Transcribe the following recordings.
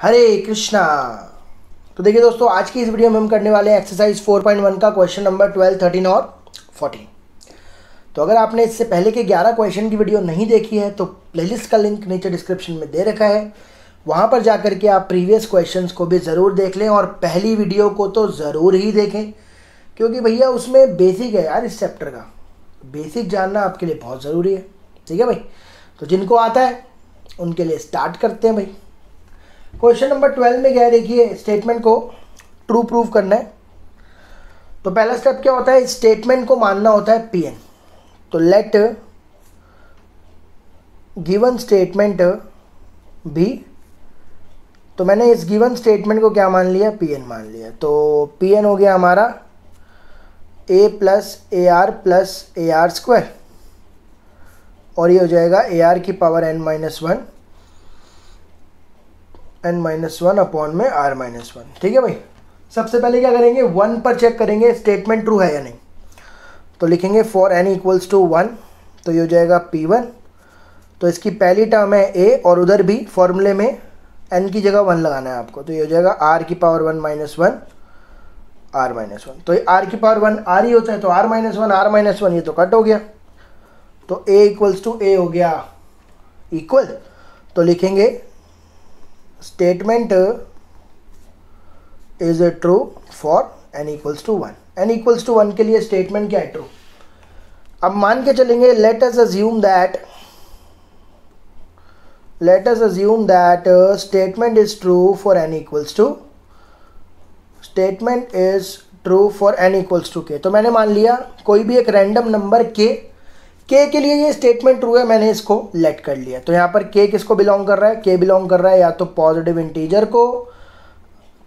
हरे कृष्णा। तो देखिए दोस्तों आज की इस वीडियो में हम करने वाले हैं एक्सरसाइज 4.1 का क्वेश्चन नंबर 12, 13 और 14 तो अगर आपने इससे पहले के 11 क्वेश्चन की वीडियो नहीं देखी है तो प्लेलिस्ट का लिंक नीचे डिस्क्रिप्शन में दे रखा है। वहाँ पर जा कर के आप प्रीवियस क्वेश्चन को भी ज़रूर देख लें और पहली वीडियो को तो ज़रूर ही देखें। क्योंकि भैया उसमें बेसिक है यार इस चैप्टर का। बेसिक जानना आपके लिए बहुत ज़रूरी है। ठीक है भाई? तो जिनको आता है उनके लिए स्टार्ट करते हैं भाई। क्वेश्चन नंबर ट्वेल्व में क्या है देखिए स्टेटमेंट को ट्रू प्रूव करना है। तो पहला स्टेप क्या होता है? स्टेटमेंट को मानना होता है पी एन तो लेट गिवन स्टेटमेंट बी तो मैंने इस गिवन स्टेटमेंट को क्या मान लिया? पी एन मान लिया। तो पी एन हो गया हमारा A plus A R plus A R square और ये हो जाएगा ए आर की power N minus one N minus one upon में आर माइनस वन। ठीक है भाई? सबसे पहले क्या करेंगे? वन पर चेक करेंगे स्टेटमेंट ट्रू है या नहीं। तो लिखेंगे for N equals to one तो ये हो जाएगा पी वन तो इसकी पहली टर्म है ए और उधर भी फॉर्मूले में एन की जगह वन लगाना है आपको। तो ये हो जाएगा आर की power one minus one R minus one तो आर की पावर वन आर ही होता है तो R minus one R minus one ये तो कट हो गया। तो ए इक्वल्स टू ए हो गया इक्वल तो लिखेंगे statement is A true for N equals to one N equals to one के लिए स्टेटमेंट क्या है ट्रू अब मान के चलेंगे let us assume that let us assume that uh, statement is true for n equals to statement is true for n equals to k. तो मैंने मान लिया कोई भी एक रैंडम नंबर k k के लिए ये स्टेटमेंट ट्रू है, मैंने इसको लेट कर लिया। तो यहाँ पर के किसको बिलोंग कर रहा है? के बिलोंग कर रहा है या तो पॉजिटिव इंटीजर को।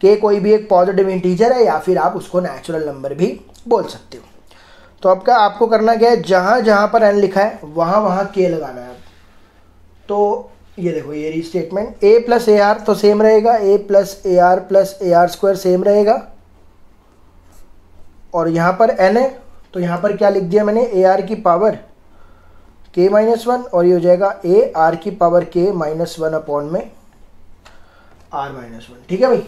के कोई भी एक पॉजिटिव इंटीजर है या फिर आप उसको नेचुरल नंबर भी बोल सकते हो। तो अब क्या आपको करना क्या है? जहाँ जहाँ पर एन लिखा है, वहाँ वहाँ के लगाना है। तो ये देखो, ये statement A plus A R तो सेम रहेगा। A plus A R plus A R square same रहेगा। और यहाँ पर एन है तो यहाँ पर क्या लिख दिया मैंने? ए आर की पावर के माइनस वन और ये हो जाएगा ए आर की power K minus one upon में आर माइनस वन ठीक है भाई?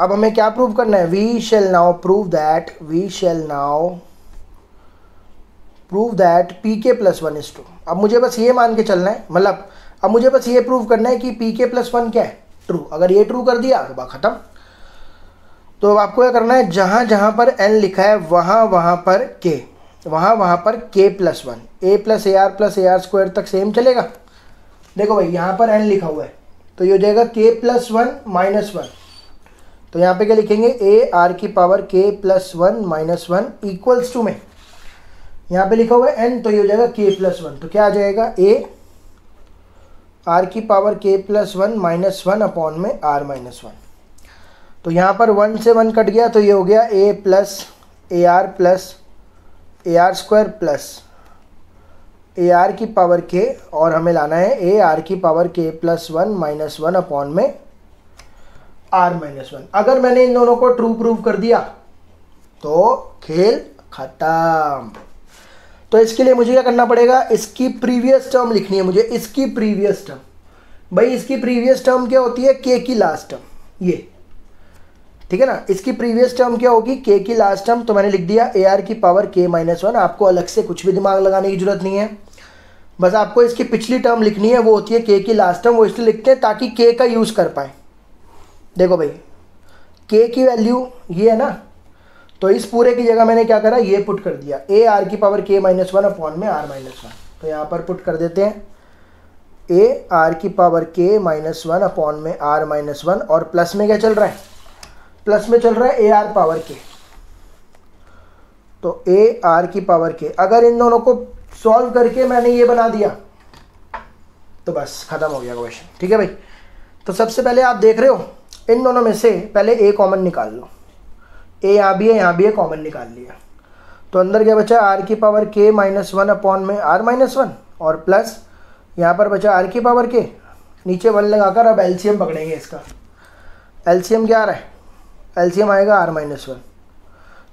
अब हमें क्या प्रूव करना है? We shall now prove that we shall now prove that P K plus one is true अब मुझे बस ये मान के चलना है मतलब अब मुझे बस ये प्रूव करना है कि पी के प्लस वन क्या है? ट्रू अगर ये ट्रू कर दिया तो बात खत्म. तो अब आपको क्या करना है? जहाँ जहाँ पर एन लिखा है, वहाँ वहाँ पर के वहाँ वहाँ पर K plus one A plus A R plus A R square तक सेम चलेगा। देखो भाई, यहाँ पर एन लिखा हुआ है। तो ये हो जाएगा के प्लस वन माइनस वन तो यहाँ पे क्या लिखेंगे? ए आर की power K plus one minus one equals to में। यहाँ पे लिखा हुआ है एन तो ये हो जाएगा के प्लस वन तो क्या आ जाएगा? ए आर की power K plus one minus one upon में आर माइनस वन तो यहाँ पर वन से वन कट गया तो ये हो गया A plus A R plus A R square plus A R की पावर के और हमें लाना है ए आर की power K plus one minus one upon में आर माइनस वन अगर मैंने इन दोनों को ट्रू प्रूव कर दिया तो खेल खत्म। तो इसके लिए मुझे क्या करना पड़ेगा? इसकी प्रीवियस टर्म लिखनी है मुझे। इसकी प्रीवियस टर्म भाई, इसकी प्रीवियस टर्म क्या होती है? के की लास्ट टर्म ये। ठीक है ना? इसकी प्रीवियस टर्म क्या होगी? के की लास्ट टर्म तो मैंने लिख दिया ए आर की पावर के माइनस वन आपको अलग से कुछ भी दिमाग लगाने की ज़रूरत नहीं है। बस आपको इसकी पिछली टर्म लिखनी है, वो होती है के की लास्ट टर्म वो इसलिए लिखते हैं ताकि के का यूज़ कर पाए। देखो भाई के की वैल्यू ये है ना? तो इस पूरे की जगह मैंने क्या करा? ये पुट कर दिया। ए आर की power K minus one upon में आर माइनस वन तो यहाँ पर पुट कर देते हैं। ए आर की power K minus one upon में आर माइनस वन और प्लस में क्या चल रहा है? प्लस में चल रहा है ए आर पावर के। तो ए आर की पावर के। अगर इन दोनों को सॉल्व करके मैंने ये बना दिया तो बस खत्म हो गया क्वेश्चन ठीक है भाई? तो सबसे पहले आप देख रहे हो, इन दोनों में से पहले ए कॉमन निकाल लो। ए यहाँ भी है, यहाँ भी है कॉमन निकाल लिया। तो अंदर क्या बचा? आर की power k minus one upon में आर माइनस वन और प्लस यहाँ पर बचा आर की पावर के नीचे वन लगाकर अब एलसीएम पकड़ेंगे इसका। एलसीएम क्या आ रहा है? एलसीएम आएगा आर माइनस वन।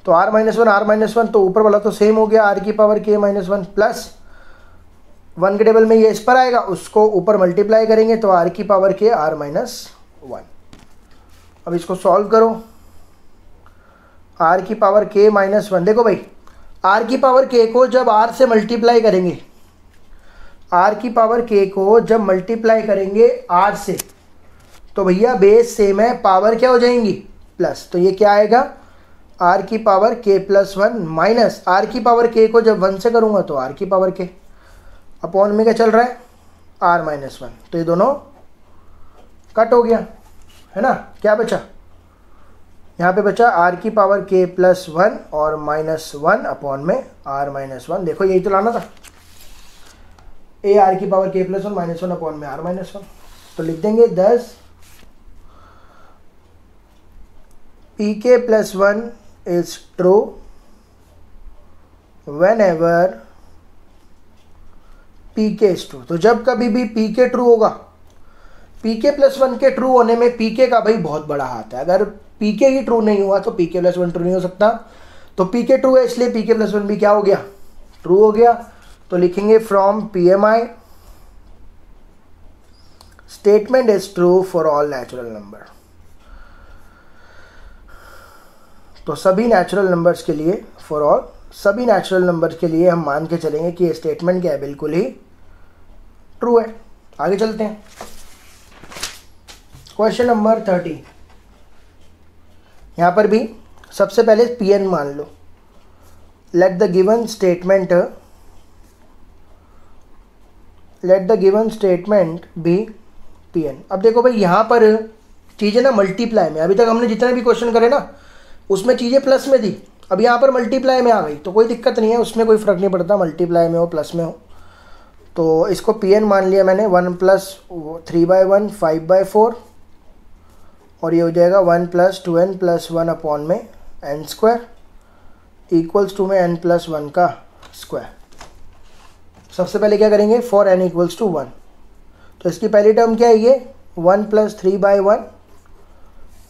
तो R minus one, R minus one तो ऊपर वाला तो सेम हो गया, आर की power k minus one plus one के टेबल में ये इस पर आएगा, उसको ऊपर मल्टीप्लाई करेंगे तो आर की पावर के आर माइनस वन अब इसको सॉल्व करो। आर की पावर के माइनस वन देखो भाई, आर की पावर के को जब आर से मल्टीप्लाई करेंगे, आर की पावर के को जब मल्टीप्लाई करेंगे आर से तो भैया बेस सेम है पावर क्या हो जाएँगी? प्लस तो ये क्या आएगा? आर की power k plus one minus R की पावर के को जब वन से करूँगा तो आर की पावर के अपॉन में क्या चल रहा है? आर माइनस वन तो ये दोनों कट हो गया, है ना? क्या बचा? यहाँ पे बचा आर की पावर के प्लस वन और माइनस वन अपॉन में आर माइनस वन देखो, यही तो लाना था। ए आर की power k plus one minus one upon में आर माइनस वन तो लिख देंगे thus k plus one is true whenever P k तो जब कभी भी के ट्रू होगा के प्लस वन के ट्रू होने में पी के भाई बहुत बड़ा हाथ है। अगर के ही ट्रू नहीं हुआ तो के प्लस वन ट्रू नहीं हो सकता। तो के ट्रू है, इसलिए के प्लस वन भी क्या हो गया? ट्रू हो गया। तो लिखेंगे M I statement is true for all natural number तो सभी नेचुरल नंबर्स के लिए फॉर ऑल सभी नेचुरल नंबर्स के लिए हम मान के चलेंगे कि ये स्टेटमेंट क्या है? बिल्कुल ही ट्रू है। आगे चलते हैं। क्वेश्चन नंबर थर्टी यहाँ पर भी सबसे पहले पी एन मान लो। Let the given statement let the given statement be P N अब देखो भाई, यहाँ पर चीज़ें ना मल्टीप्लाई में अभी तक हमने जितने भी क्वेश्चन करे ना उसमें चीज़ें प्लस में दी अब यहाँ पर मल्टीप्लाई में आ गई तो कोई दिक्कत नहीं है, उसमें कोई फ़र्क नहीं पड़ता मल्टीप्लाई में हो प्लस में हो। तो इसको पी एन मान लिया मैंने one plus three by one five by four और ये हो जाएगा one plus two N plus one upon में एन स्क्वायर इक्वल्स टू में एन प्लस वन का स्क्वायर सबसे पहले क्या करेंगे? For N equals to one तो इसकी पहली टर्म क्या है ये? One plus three by one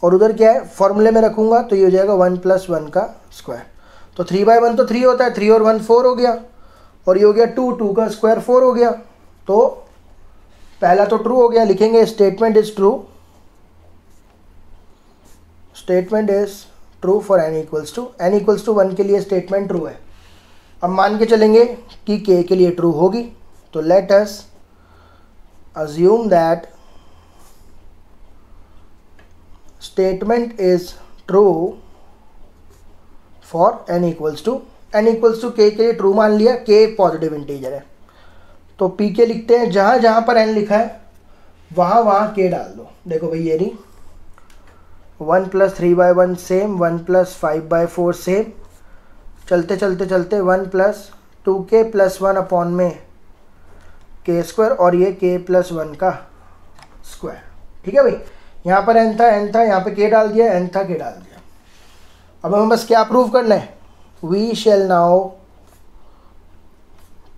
और उधर क्या है? फॉर्मूले में रखूँगा तो ये हो जाएगा वन प्लस वन का स्क्वायर तो थ्री बाई वन तो थ्री होता है थ्री और वन फोर हो गया. और ये हो गया टू टू का स्क्वायर फोर हो गया. तो पहला तो ट्रू हो गया, लिखेंगे statement is true statement is true for N equals to N equals to one के लिए स्टेटमेंट ट्रू है. अब मान के चलेंगे कि के के लिए ट्रू होगी. तो let us assume that statement is true for N equals to N equals to k के लिए ट्रू मान लिया के पॉजिटिव इंटीजर है। तो पी के लिखते हैं, जहाँ जहाँ पर एन लिखा है, वहाँ वहाँ के डाल दो। देखो भाई ये नहीं one plus three by one same one plus five by four same चलते चलते चलते one plus two k plus one upon में के स्क्वायर और ये के प्लस वन का स्क्वायर ठीक है भाई? यहाँ पर एन था एन था, यहाँ पे के डाल दिया एन था के डाल दिया। अब हमें बस क्या प्रूव करना है we shall now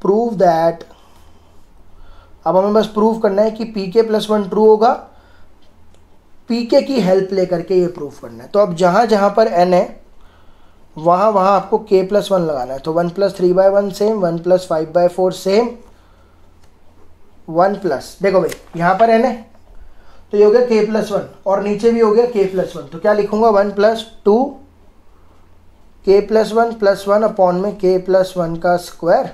prove that अब हमें बस प्रूव करना है कि P k plus one true होगा। पी के की हेल्प लेकर के ये प्रूव करना है। तो अब जहाँ जहाँ पर एन है, वहाँ वहाँ आपको के प्लस वन लगाना है। तो one plus three by one same one plus five by four same one plus देखो भाई, यहाँ पर एन है। तो ये हो गया के प्लस वन और नीचे भी हो गया के प्लस वन तो क्या लिखूँगा? One plus two k plus one plus one upon में के प्लस वन का स्क्वायर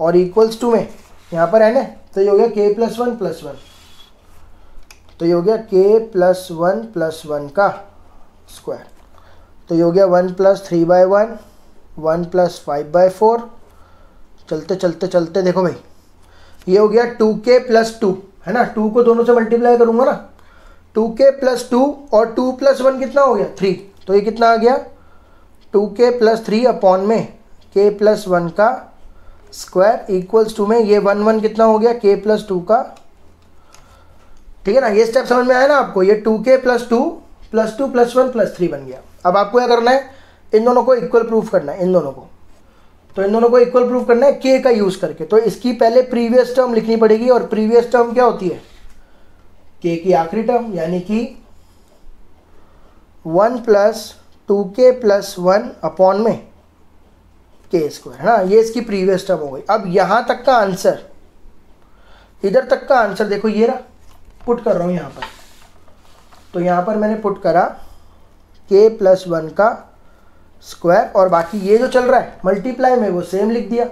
और इक्वल्स टू में। यहाँ पर है ना? तो ये हो गया के प्लस वन प्लस वन तो ये हो गया k plus one plus one का स्क्वायर तो ये हो गया one plus three by one one plus five by four चलते चलते चलते देखो भाई। ये हो गया टू के प्लस टू है ना? टू को दोनों से मल्टीप्लाई करूँगा ना? टू के प्लस टू और टू प्लस वन कितना हो गया? थ्री तो ये कितना आ गया? टू के प्लस थ्री अपॉन में के प्लस वन का स्क्वायर इक्वल्स टू में ये वन वन कितना हो गया? के प्लस टू का। ठीक है ना? ये स्टेप समझ में आया ना आपको? ये two k plus two plus two plus one plus three बन गया। अब आपको क्या करना है? इन दोनों को इक्वल प्रूफ करना है, इन दोनों को। तो इन दोनों को इक्वल प्रूफ करना है के का यूज़ करके। तो इसकी पहले प्रीवियस टर्म लिखनी पड़ेगी और प्रीवियस टर्म क्या होती है? के की आखिरी टर्म यानी कि one plus two k plus one upon में के स्क्वायर है ना ये इसकी प्रीवियस टर्म हो गई। अब यहाँ तक का आंसर इधर तक का आंसर देखो, ये रहा। पुट कर रहा हूँ यहाँ पर। तो यहाँ पर मैंने पुट करा के प्लस वन का स्क्वायर और बाकी ये जो चल रहा है मल्टीप्लाई में वो सेम लिख दिया।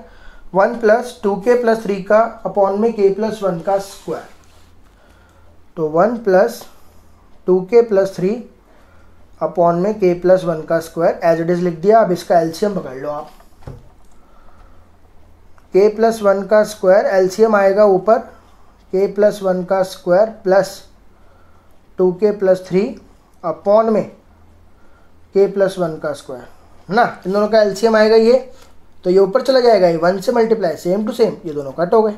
One plus two k plus three का अपॉन में के प्लस वन का स्क्वायर। तो one plus two k plus three upon में के प्लस वन का स्क्वायर एज इट इज़ लिख दिया। अब इसका एल्शियम पकड़ लो आप। के प्लस वन का स्क्वायर एल्शियम आएगा ऊपर। के प्लस वन का square plus two k plus three upon में के प्लस वन का स्क्वायर। ना? इन दोनों का एल्शियम आएगा ये तो ये ऊपर चला जाएगा, ये वन से मल्टीप्लाई सेम टू सेम ये दोनों कट हो गए।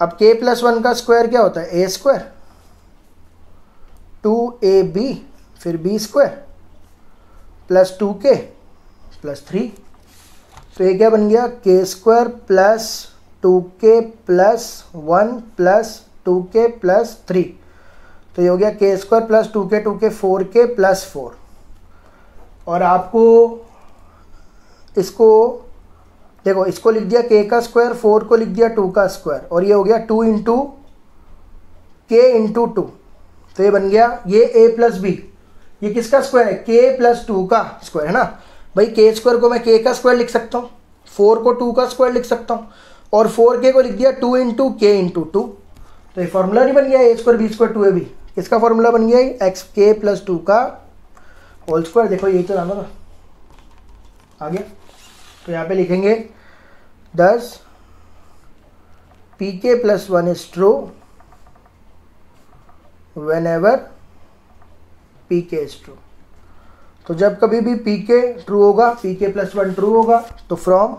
अब के प्लस वन का स्क्वायर क्या होता है? A square two A B फिर B square plus two k plus three तो ये क्या बन गया? K square plus two k plus one plus two k plus three तो ये हो गया k square plus two k two k four k plus four और आपको इसको, देखो, इसको लिख दिया के का स्क्वायर फोर को लिख दिया टू का स्क्वायर और ये हो गया two into k into two तो ये बन गया, ये ए प्लस बी ये किसका स्क्वायर है? के प्लस टू का स्क्वायर है ना? भाई के स्क्वायर को मैं के का स्क्वायर लिख सकता हूँ फोर को टू का स्क्वायर लिख सकता हूँ, और फोर के को लिख दिया two into k into two तो ये फॉर्मूला नहीं बन गया A square B square two A B इसका फॉर्मूला बन गया? एक्स के प्लस टू का होल स्क्वायर देखो यही तो जाना था आ गया। तो यहाँ पे लिखेंगे thus P k plus one is true whenever P k is true तो जब कभी भी पी के ट्रू होगा पी के प्लस वन ट्रू होगा तो from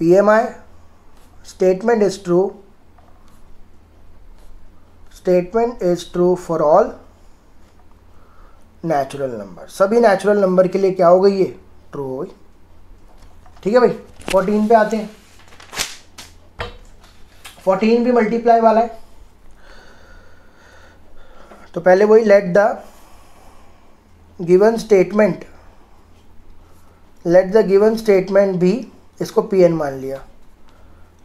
P M I statement is true statement is true for all natural number सभी नेचुरल नंबर के लिए क्या हो गई ये ट्रू हो गई। ठीक है भाई? फोर्टीन पे आते हैं। फोर्टीन भी मल्टीप्लाई वाला है। तो पहले वही let the given statement let the given statement भी इसको पी एन मान लिया।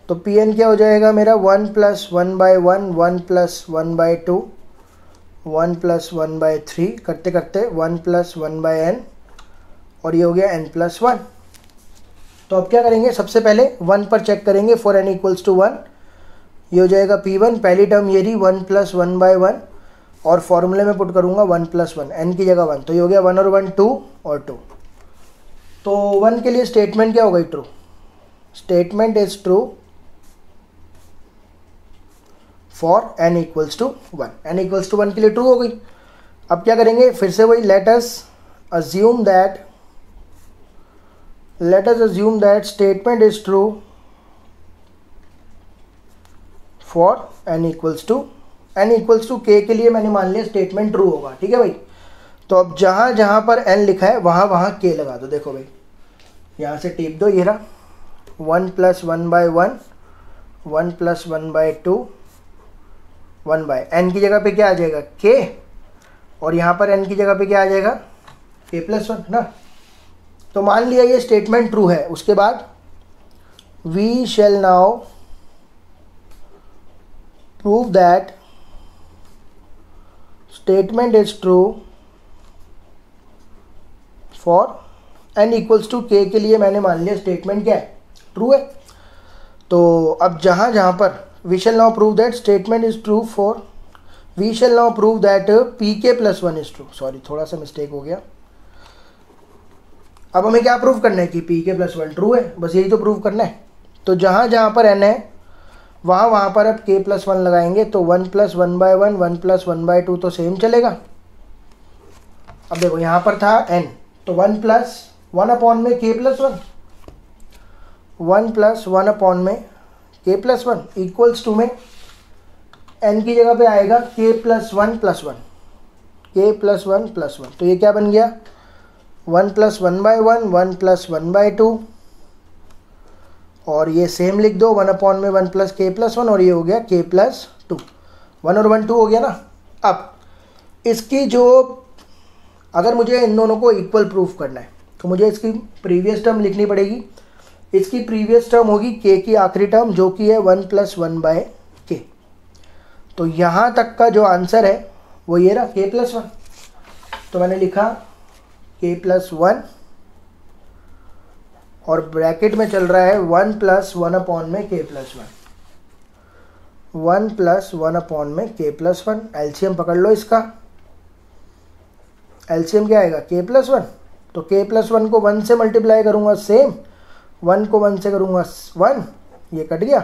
तो पी एन क्या हो जाएगा मेरा? One plus one by one one plus one by two one plus one by three करते करते one plus one by N और ये हो गया एन प्लस वन तो अब क्या करेंगे? सबसे पहले वन पर चेक करेंगे for N equals to one ये हो जाएगा पी वन पहली टर्म ये रही one plus one by one और फॉर्मूले में पुट करूँगा वन प्लस वन एन की जगह वन तो ये हो गया वन और वन टू और टू तो वन के लिए स्टेटमेंट क्या हो गई? True statement is true for N equals to one N equals to one के लिए ट्रू हो गई. अब क्या करेंगे? फिर से वही let us assume that let us assume that statement is true for N equals to N equals to k के लिए मैंने मान लिया स्टेटमेंट ट्रू होगा, ठीक है भाई? तो अब जहाँ जहाँ पर एन लिखा है, वहाँ वहाँ के लगा दो, देखो भाई। यहाँ से टिप दो, ये रहा। One plus one by one one plus one by two, one by N की जगह पे क्या आ जाएगा? के और यहाँ पर एन की जगह पे क्या आ जाएगा? के प्लस वन, ना? तो मान लिया ये स्टेटमेंट ट्रू है। उसके बाद we shall now prove that statement is true for N equals to k के लिए मैंने मान लिया स्टेटमेंट क्या है? ट्रू है। तो अब जहाँ जहाँ पर we shall now prove that statement is true for we shall now prove that P k plus one is true sorry थोड़ा सा मिस्टेक हो गया। अब हमें क्या प्रूव करना है? कि पी के प्लस वन ट्रू है। बस यही तो प्रूव करना है। तो जहाँ जहाँ पर एन है, वहाँ वहाँ पर अब के प्लस वन लगाएँगे तो one plus one by one one plus one by two तो सेम चलेगा। अब देखो, यहाँ पर था एन तो वन प्लस वन अपॉन में k plus one one plus one upon में k plus one equals to में एन की जगह पे आएगा k plus one plus one k plus one plus one तो ये क्या बन गया? One plus one by one one plus one by two, और ये सेम लिख दो, वन अपॉन में one plus k plus one, और ये हो गया के प्लस टू। वन और वन टू हो गया ना? अब, इसकी जो, अगर मुझे इन दोनों को इक्वल प्रूफ करना है तो मुझे इसकी प्रीवियस टर्म लिखनी पड़ेगी। इसकी प्रीवियस टर्म होगी के की आखिरी टर्म जो कि है वन प्लस वन बाय के। तो यहाँ तक का जो आंसर है, वो ये रहा, के प्लस वन। तो मैंने लिखा के प्लस वन और ब्रैकेट में चल रहा है वन प्लस वन अपॉन में k plus one one plus one upon में के प्लस वन एल्शियम पकड़ लो इसका. एल्शियम क्या आएगा? के प्लस वन तो के प्लस वन को वन से मल्टीप्लाई करूँगा सेम वन को वन से करूँगा वन ये कट गया.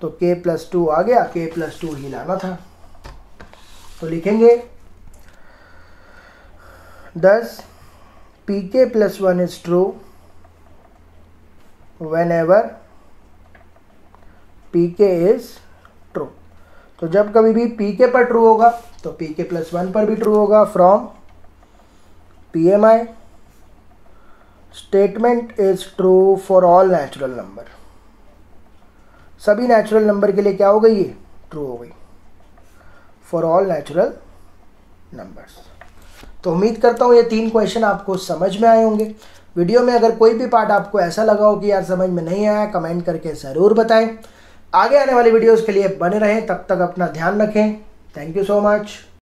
तो के प्लस टू आ गया. के प्लस टू ही लाना था. तो लिखेंगे thus P k plus one is true whenever P k is true तो जब कभी भी के पर ट्रू होगा तो के प्लस वन पर भी ट्रू होगा from P M I statement is true for all natural number सभी नेचुरल नंबर के लिए क्या हो गई? ये ट्रू हो गई. फॉर ऑल नेचुरल नंबर्स तो उम्मीद करता हूँ ये तीन क्वेश्चन आपको समझ में आए होंगे। वीडियो में अगर कोई भी पार्ट आपको ऐसा लगा हो कि यार समझ में नहीं आया, कमेंट करके ज़रूर बताएँ। आगे आने वाली वीडियोज़ के लिए बने रहें, तब तक अपना ध्यान रखें। Thank you so much